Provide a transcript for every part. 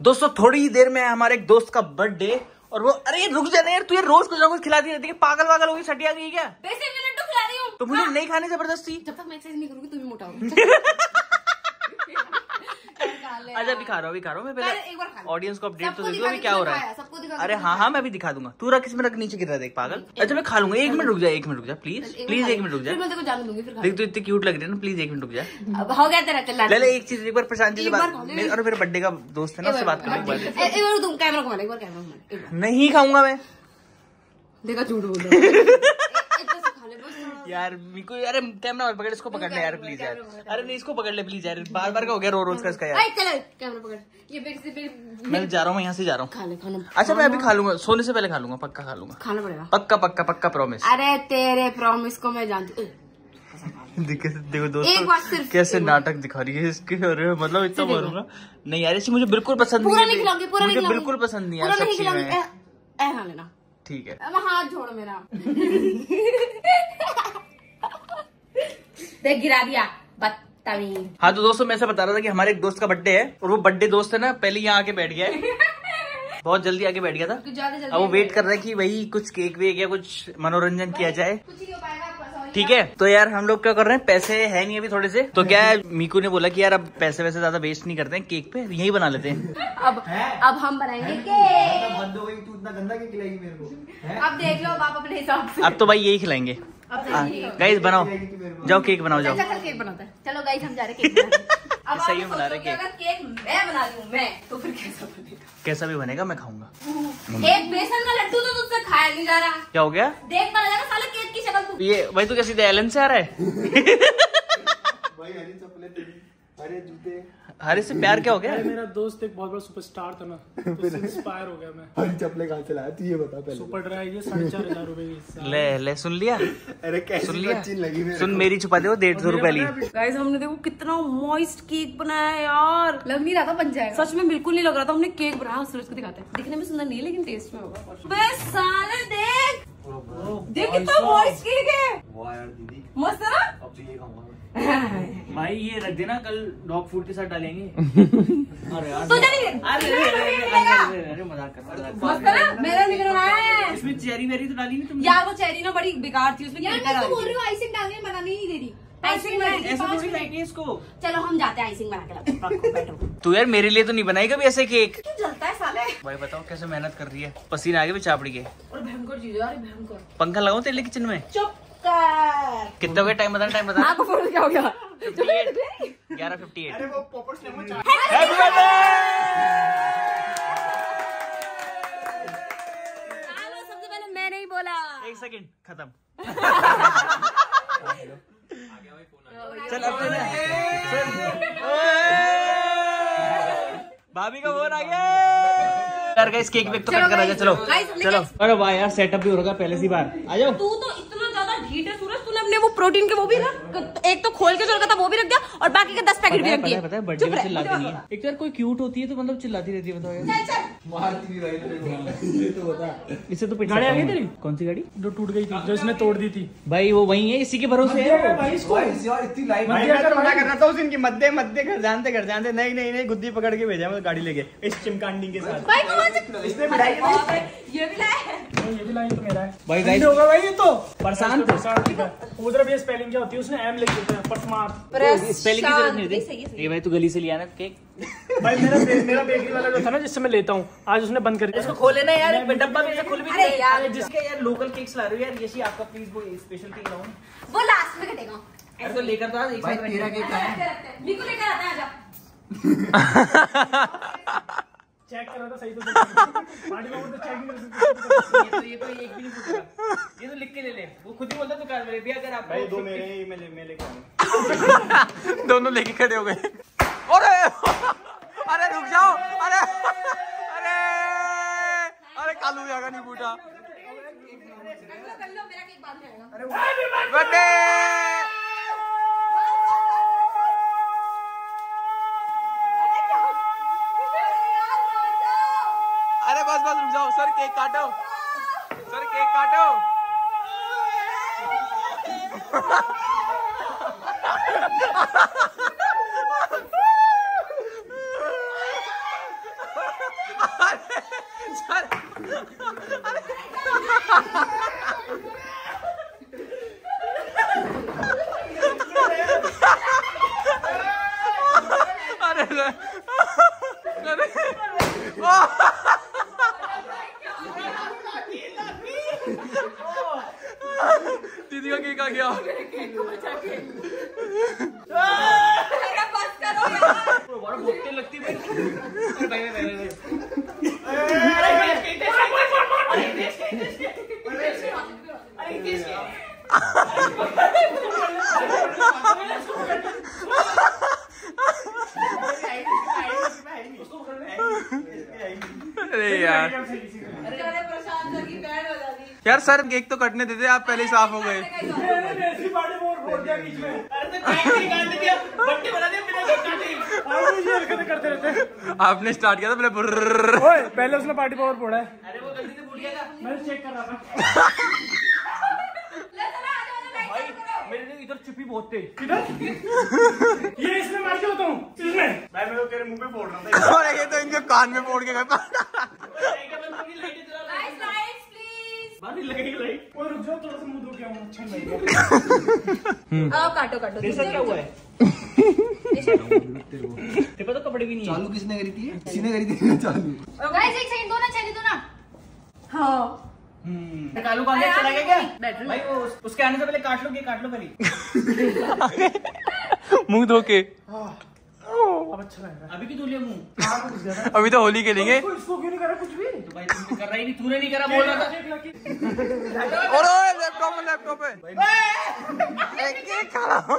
दोस्तों थोड़ी ही देर में है हमारे एक दोस्त का बर्थडे और वो अरे रुक जाने यार तू ये रोज कुछ ना कुछ खिलाती रहती है पागल वागल होगी सटिया गई क्या? हूँ। तो मुझे नहीं खाने ज़बरदस्ती? जब तक मैसेज एक्सरसाइज नहीं करूँगी तुम्हें मोटा अच्छा अभी खा रहा हूँ अभी खा रहा हूँ मैं पहले। ऑडियंस को अपडेट तो दे दूँ अभी क्या हो रहा है। अरे हाँ हाँ मैं अभी दिखा दूँगा। तू रख इसमें रख नीचे गिर रहा देख पागल। अच्छा मैं खा लूँगा एक मिनट रुक जा एक मिनट रुक जा प्लीज़ प्लीज़ एक मिनट रुक जा। फिर मैं तेरे को जाने दूँगी फिर खा देख तो इतनी क्यूट लग रही है ना प्लीज़ एक मिनट रुक जा। हो गया तेरा चल ले। एक चीज़ एक बार प्रशांत जी से बात ले। मेरे- बर्थडे का दोस्त है ना उससे बात कर लो एक बार एक बार तुम कैमरा घुमा ले, एक बार कैमरा घुमा ले, एक बार। नहीं खाऊँगा मैं। देखा झूठ बोल रहा है। तो यार मीको अरे कैमरा मत पकड़ इसको पकड़ ले यार प्लीज़ यार। अरे नहीं इसको पकड़ ले प्लीज़ यार। बार बार का हो गया रो रोज का इसका यार। कैमरा पकड़। ये से मैं जा रहा हूँ यहाँ से जा रहा हूँ। खाना। अच्छा मैं अभी खा लूँगा सोने से पहले खा लूँगा पक्का खा लूँगा। खाना पड़ेगा। पक्का पक्का पक्का प्रॉमिस अरे तेरे प्रॉमिस को मैं जानती हूँ। देखो देखो दोस्तों कैसे नाटक दिखा रही है इसके अरे मतलब इतना मारूँगा नहीं यार इसे मुझे बिल्कुल पसंद पूरा नहीं है खिलाऊँगी पूरा नहीं मुझे बिल्कुल पसंद नहीं है सब चीज़ें। ठीक है। अब हाथ छोड़ मेरा। देख गिरा दिया बदतमीज। हाँ तो दोस्तों मैं ऐसा बता रहा था कि हमारे एक दोस्त का बर्थडे है और वो बर्थडे दोस्त है ना पहले यहाँ आके बैठ गया है। बहुत जल्दी आके बैठ गया था। जल्दी अब वो वेट कर रहा है कि वही कुछ केक वेक या कुछ मनोरंजन किया जाए। कुछ ही हो पाएगा sorry। ठीक है तो यार हम लोग क्या कर रहे हैं? पैसे है नहीं अभी थोड़े से। तो क्या है मीकू ने बोला कि यार अब पैसे वैसे ज़्यादा वेस्ट नहीं करते हैं केक पे यही बना लेते हैं। अब अब हम बनाएँगे केक बंद हो गई तू इतना गंदा क्यों खिलाएगी मेरे को। अब देख लो आप अपने हिसाब से। अब तो भाई यही खिलाएँगे। तो। गाइस बनाओ। जाओ केक बनाओ जाओ। केक बनाता है चलो गाइस हम जा रहे केक अब सही बना रहे केक। अगर केक मैं बना रही मैं तो फिर कैसा बनेगा? कैसा भी बनेगा मैं खाऊँगा। एक बेसन का लड्डू तो तुझसे खाया नहीं जा रहा। क्या हो गया? देख पा साले केक की शक्ल तू। ये भाई तू कैसी एलन से आ रहा है भाई हरी चप्पलें तेरी हरे जूते हरे से प्यार क्या हो गया? अरे मेरा दोस्त एक बहुत बड़ा सुपरस्टार था ना तो उससे इंस्पायर हो गया मैं। हरी चप्पलें कहाँ से लाया तू ये बता पहले। सुपर ड्राई ये साढ़े चार हज़ार रुपए की ले ले सुन लिया? अरे सुन लिया? बच्ची लगी मेरे सुन मेरी छुपा दे वो डेढ़ सौ रुपए ली। गाइस हमने देखो कितना मॉइस्ट केक बनाया है यार। लग नहीं रहा था बन जाएगा। सच में बिल्कुल नहीं लग रहा था हमने केक बनाया सूरज को दिखाते हैं। दिखने में सुंदर नहीं है लेकिन टेस्ट में होगा। साले देख। देख कितना मॉइस्ट केक है। वाह यार दीदी। मस्त है ना? अब तो ये खाऊँगा भाई ये रख देना कल डॉग फ़ूड के साथ डालेंगे। अरे यार अरे अरे मज़ाक कर है मेरा है। इसमें चेरी वेरी तो डाली नहीं तुमने? यार वो चेरी ना बड़ी बेकार थी उसमें यार मैं तो बोल रही आइसिंग डालने बनाने नहीं दे रही। चलो हम जाते हैं आइसिंग बना के तू यार मेरे लिए तो नहीं बनाई कभी ऐसे केक क्यों जलता है साले? भाई बताओ कैसे मेहनत कर रही है? पसीना आ गया भी चापड़ी के। और भयंकर चीज़ है यार भयंकर। पंखा लगाऊँ तेरे किचन में? चुप। कितना हो गया टाइम बता टाइम बता आपको फ़ोन क्या हो गया? ग्यारह फिफ्टी एट वो पॉपर्स ने मुझे हैप्पी चलो सबसे पहले मैं नहीं बोला। एक सेकंड खत्म। चल अब! भाभी का फ़ोन आ गया। यार गाइस केक वेक तो कट कर चलो। चलो। अरे वाह यार सेटअप भी हो रहा पहले सी बार। आ जाओ। तू तो इतना ज़्यादा ढीठ है सूरज तूने अपने वो प्रोटीन के वो भी ना एक तो खोल के जो रखा था वो भी रख दिया और बाकी के दस पैकेट भी रख दिए। पता है चिल्लाती नहीं एक तो यार कोई क्यूट होती है तो मतलब चिल्लाती रहती है बताओ मारती भी भाई ये तो बता। इससे तो गाड़ी आ गई तेरी? कौन सी गाड़ी? जो टूट गई थी जो इसने तोड़ दी थी। भाई वो वही है इसी के भरोसे है भाई इसको। यार इतनी मैं तो मना भाई- कर रहा था उस इनकी मध्य मध्य घर जानते घर जानते नहीं नहीं नहीं गुद्दी पकड़ के भेजा मैं गाड़ी लेके इस चिमकांडी के साथ। भाई कौन से इसने ये भी लाया ये भी लाइन तो मेरा है। भाई होगा भाई ये तो। प्रशांत। प्रशांत लिखा है। उधर भी स्पेलिंग क्या होती है? उसने एम लिख देता है प्रशांत। स्पेलिंग की ज़रूरत नहीं थी ये भाई तू गली से लिया ना केक भाई मेरा मेरा बेकरी वाला जो था ना जिससे मैं लेता हूँ आज उसने बंद कर दिया इसको खोले ना यार एक डब्बा भी से खुल भी नहीं। यार। जिसके यार लोकल केक्स ला रहे हो यार यशी आपका प्लीज़ वो स्पेशल केक लाऊं। वो लास्ट में कटेगा। अरे तो लेकर तो आ एक साथ तेरा केक है? निको लेकर आता है आजा चेक कर रहा था सही तो पार्टी में तो चेक नहीं कर सकते। ये तो ये तो एक भी नहीं ये तो लिख के ले ले। वो खुद ही बोलता दुकान भैया अगर आप भाई दो मेरे ही मैं मैं लेके दोनों लेके खड़े हो गए। अरे! अरे रुक जाओ। अरे! अरे! अरे कालू जाएगा नहीं बूटा। कर लो मेरा केक बाद में आएगा बर्थडे सर केक काटो सर केक काटो अरे अरे अरे दीदी का केक आ गया बस करो यार। लगती है भाई भाई भाई भाई अरे यार अरे प्रशांत सर की बैंड हो जाती यार सर केक तो कटने देते आप पहले साफ़ हो गए। ऐसी पार्टी में और फोड़ दिया बीच में अरे केक नहीं काट दिया बट्टे बना दिया बिना केक काटे आप भी ये हरकतें करते रहते आपने स्टार्ट किया था पहले। पहले उसने पार्टी और फोड़ा है। अरे वो गलती से फूट गया था मैं चेक कर रहा था। मेरे इधर चुपी बहुत थे किधर ये इसने मार के होता हूँ। इसने मैं तेरे मुँह पे फोड़ रहा था और ये तो इनके कान में फोड़ के गए। बाहर लगेगी लाइट ओए रुक जाओ थोड़ा सा मुँह धो के आऊँ अच्छा नहीं लगेगा आओ काटो काटो ऐसा क्या हुआ है तेरे पास तो कपड़े भी नहीं चालू किसने करी थी? किसी ने करी थी चालू? गाइस एक सेकंड दो ना चली दो ना हाँ। हम्म। कालू का चला गया क्या? भाई वो उसके आने से पहले काट लो के काट लो पहले। मुँह धो के। अब अच्छा लग रहा अभी क्यों धो लिया मुँह? है हाँ, कुछ ज़्यादा। अभी तो होली खेलेंगे। इसको इसको क्यों नहीं करा कुछ भी? तो भाई तुमने कर रहा ही नहीं तूने नहीं करा बोल रहा था। और ओए, लैपटॉप में लैपटॉप पे एक केक खा रहा हूँ।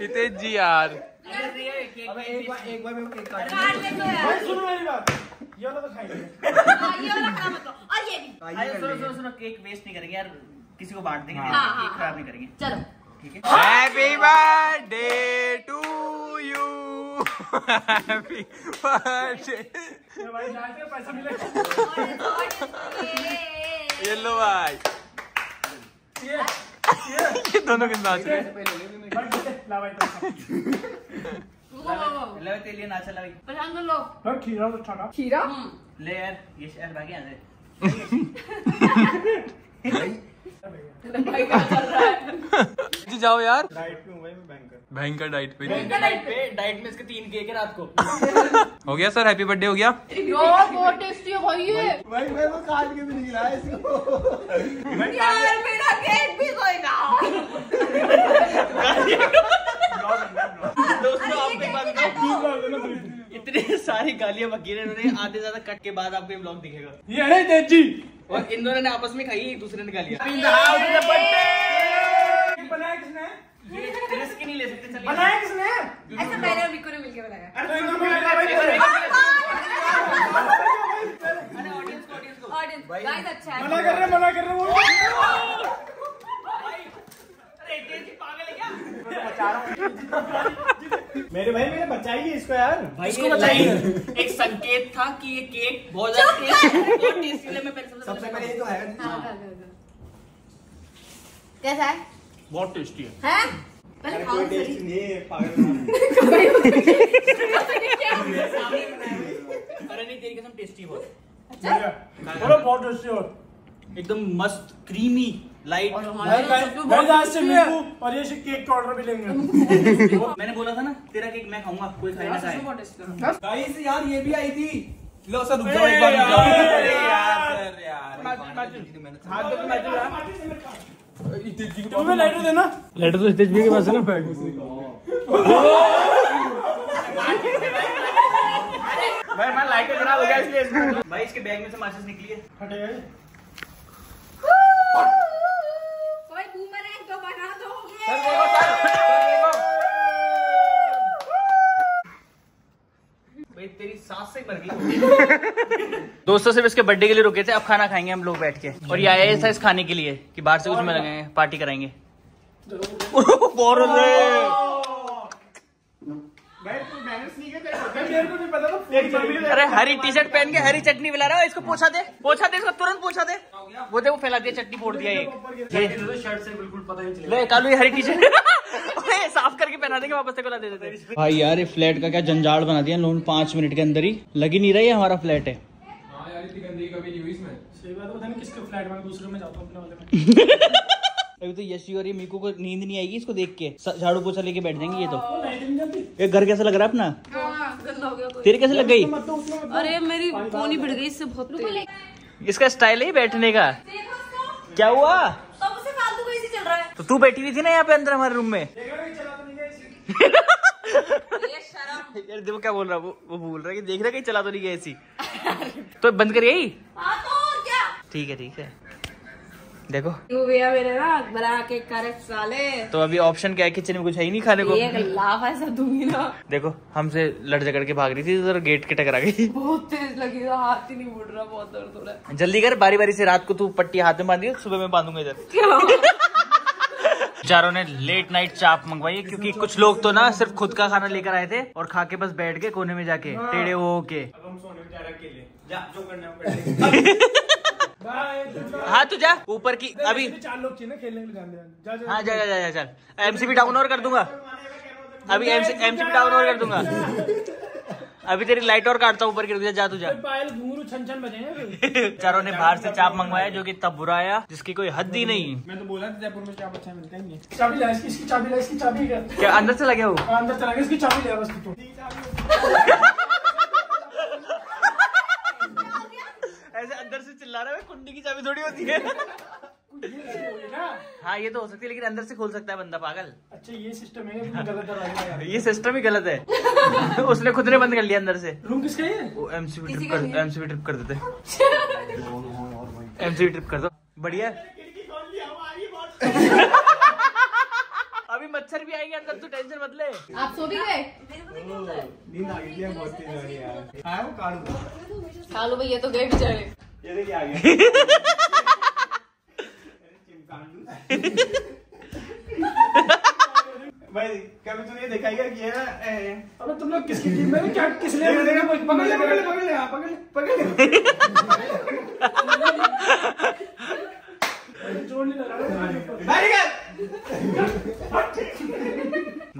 हितेश जी यार। अबे एक बार एक बार मैं केक काट काट ले तो यार। भाई सुनो मेरी बात। ये वाला तो खाएँगे हाँ, ये वाला खाना मत लो और ये भी। अरे सुनो सुनो सुनो केक वेस्ट नहीं करेंगे यार। किसी को बांट देंगे हाँ, केक हाँ, खराब नहीं करेंगे। चलो। ठीक है? Happy birthday to you happy birthday ये भाई जाके पैसा मिलेगा ये लो भाई ये ये दोनों किस नाच रहे हैं ला ले तेरे लिए ना चला भाई प्रशांत लो खीरा तो अच्छा खीरा ले यार ये शहर भागे यहाँ से है जी जाओ यार। डाइट पे हूँ भाई मैं बैंकर भयंकर डाइट पे। डाइट पे? डाइट में इसके तीन केक है रात को। हो गया सर हैप्पी बर्थडे हो गया। यार बहुत टेस्टी है भाई ये। भाई मैं वो काट के भी नहीं इसको। यार मेरा केक भी कोई ना दोस्तों आपको एक बात बताऊँ तीन बार देना प्लीज़ इतने सारी गालियाँ बकी इन्होंने आधे ज़्यादा कट के बाद आपको ये ब्लॉग दिखेगा। ये है तेज़ी और इन दोनों ने आपस में खाई एक दूसरे ने गालियाँ। बनाया किसने? ये रिस्क नहीं ले सकते चलिए। बनाया किसने? ऐसा मैंने और बिको ने मिलके बनाया। अरे तो इनको मिलेगा भाई ऑडियंस को ऑडियंस को ऑडियंस गाइस अच्छा है। मना कर रहे मना कर रहे वो। अरे तेज़ी पागल है क्या? मेरे भाई मैंने बचाई इसको यार। भाई इसको बताइए एक संकेत था कि ये केक बहुत ज़्यादा टेस्टी बहुत टेस्टी है मैं पहले सबसे पहले ये तो है। कैसा है? बहुत टेस्टी है। हैं? पहले खाओ सही नहीं है पागल अरे नहीं तेरी कसम टेस्टी बहुत। बोलो बहुत टेस्टी और एकदम मस्त क्रीमी। लाइट और है। ये केक का ऑर्डर भी लेंगे। मैंने बोला था ना तेरा केक मैं खाऊँगा कोई खाए ना खाए। गाइस यार ये भी आई थी। लो सर रुक जाओ एक बार रुक जाओ। यार, सर तो लाइटर देना। लाइटर तो स्टेज के पास है ना भाई मैं लाइट खराब हो गया इसलिए। भाई इसके बैग में से माचिस निकली है। हटे गए कोई बूमरैंग तो बना दो भाई तेरी सांस से मर गई। दोस्तों सिर्फ़ इसके बर्थडे के लिए रुके थे अब खाना खाएँगे हम लोग बैठ के। और ये आया था इस खाने के लिए कि बाहर से कुछ मिलेंगे पार्टी कराएँगे मेरे को नहीं पता था तेरी मम्मी ने अरे हरी टी शर्ट पहन के हरी चटनी मिला रहा है इसको पोछा दे पोछा दे इसको तुरंत पोछा दे। वो दे वो फैला दिया चटनी फोड़ दिया एक। ये। शर्ट से बिल्कुल पता ही ले कालू हरी टी शर्ट साफ़ करके पहना देंगे वापस से दे देते भाई यार ये फ्लैट का क्या जंजाल बना दिया लोन पाँच मिनट के अंदर ही। लग ही नहीं रहा ये हमारा फ्लैट है। इतनी गंदगी कभी नहीं हुई इसमें। सही बात है, पता नहीं किसके फ्लैट में दूसरे में जाता हूँ अपने वाले में। अभी तो यशी और ये मीकू को नींद नहीं आएगी इसको देख के। झाड़ू पोछा लेके बैठ जाएँगे ये तो। जलती ये घर कैसा लग रहा है अपना? हाँ, गंदा हो गया कोई। तेरे कैसे लग गई। अरे मेरी कोनी भिड़ गई इससे बहुत इसका स्टाइल है बैठने का। क्या हुआ? तब से फालतू का इसी चल रहा है। तो तू बैठी हुई थी ना यहाँ पे अंदर हमारे रूम में? देखा नहीं चला तो नहीं गया इसी। ये यार देखो क्या बोल रहा है वो वो बोल रहा है कि देख रहा है कहीं चला तो नहीं गया ऐसी। तो बंद कर यही हाँ तो और क्या? ठीक है ठीक है। देखो। भैया मेरे ना बना के करे साले। तो अभी ऑप्शन क्या है? किचन में कुछ है ही नहीं खाने को? एक लाभ ऐसा दूँगी ना। देखो हमसे लड़ झगड़ के भाग रही थी इधर गेट के टकरा गई। बहुत तेज लगी था हाथ ही नहीं उड़ रहा बहुत दर्द हो रहा है। जल्दी कर बारी बारी से रात को तू पट्टी हाथ में बांधी सुबह में बांधूँगा इधर। चारों ने लेट नाइट चाप मंगवाई है क्योंकि कुछ लोग तो ना सिर्फ़ खुद का खाना लेकर आए थे और खा के बस बैठ के कोने में जाके टेढ़े हो के हैं वो तू जा। ऊपर की अभी। चार लोग चाहिए खेलने के हाँ जा। जा जा जा चल। एमसीबी डाउन और कर दूँगा। अभी एमसीबी डाउन और कर दूँगा। अभी तेरी लाइट और काटता ऊपर की रुक जा, जा तू जा। चारों ने बाहर से चाप मंगवाया जो कि तब बुरा आया जिसकी कोई हद ही नहीं। मैं तो बोला था जयपुर में चाप अच्छा मिलता ही नहीं चाबी ला इसकी चाबी ला इसकी चाबी क्या अंदर से लगे हो? हाँ, अंदर चला गया इसकी चाबी ले बस तू ऐसे अंदर से चिल्ला रहा है कुंडी की चाबी थोड़ी होती है। हाँ ये तो हो सकती है लेकिन अंदर से खोल सकता है बंदा पागल। अच्छा ये सिस्टम है ये गलत यार ये सिस्टम ही गलत है। उसने खुद ने बंद कर लिया अंदर से। रूम किसका है? एमसीबी ट्रिप कर एमसीबी ट्रिप कर देते। एमसीबी ट्रिप कर दो। बढ़िया। अभी मच्छर भी आएँगे अंदर तू टेंशन मत ले। आप सो भी गए? नींद आ गई थी बहुत तेज हो रही है वो काढ़ू खा लो भैया तो गए बेचारे। ये देखिए आ गया भाई कभी तूने देखा क्या कि ये ना ए, अबे तुम लोग किसकी टीम में क्या किस लिए देखो, देखो, पकड़ ले पकड़ ले पकड़ ले हाँ, पकड़ ले पकड़ ले।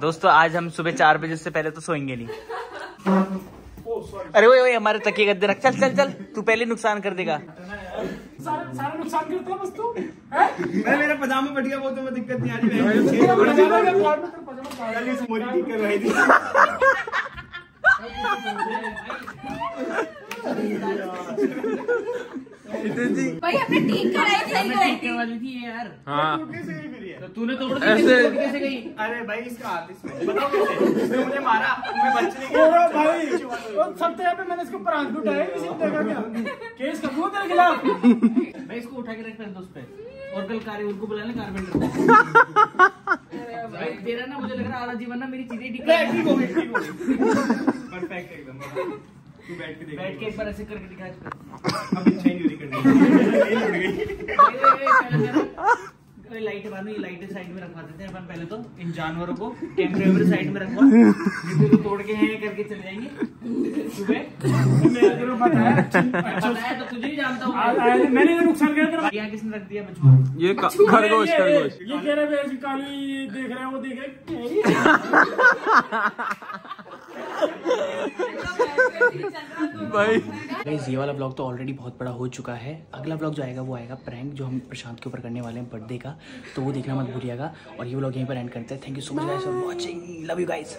दोस्तों आज हम सुबह चार बजे से पहले तो सोएँगे नहीं। अरे वो वही हमारे तकिए गद्दे रख। चल चल चल तू पहले नुकसान कर देगा। सारा सारा नुकसान करता है बस तू मैं मेरा पजामा फट गया वो तो मैं दिक्कत नहीं आ रही में ठीक कर रही थी। भाई हमने ठीक कराई सही कराई वाली थी यार। हाँ? तो तूने तोड़ ऐसे कैसे गई? अरे भाई इसका हाथ इसमें। बताओ कैसे? इसने मुझे मारा मैं बच नहीं गया भाई ओ सब तो पे मैंने इसको प्रांत उठाया किसी ने देखा क्या? केस कर दूँ तेरे खिलाफ। भाई इसको उठा के रख पहले उस पे। और कल कार उनको बुला ले कारपेंटर भाई तेरा ना मुझे लग रहा है आधा जीवन ना मेरी चीज़ें ठीक हो गई ठीक हो गई। परफेक्ट एकदम। तू बैठ के बैठ के एक बार ऐसे करके दिखा अब इच्छा ही नहीं करने लाइट बांधो ये लाइटें साइड में। रखवा देते हैं अपन पहले तो। इन जानवरों को कैमरे साइड में रखवा। तो तोड़ के हैं करके चले जाएँगे। सुबह। तो ही हूँ। मैंने नुकसान किया यहाँ किसने रख दिया? बचपन ये खरगोश खरगोश। ये कह रहे हैं काली देख रहे हैं वो देख रहे हैं? भाई ये वाला ब्लॉग तो ऑलरेडी बहुत बड़ा हो चुका है। अगला ब्लॉग जो आएगा वो आएगा प्रैंक जो हम प्रशांत के ऊपर करने वाले हैं बर्थडे का। तो वो देखना मत भूलिएगा। और ये ब्लॉग यहीं पर एंड करते हैं। Thank you so much guys for watching love you guys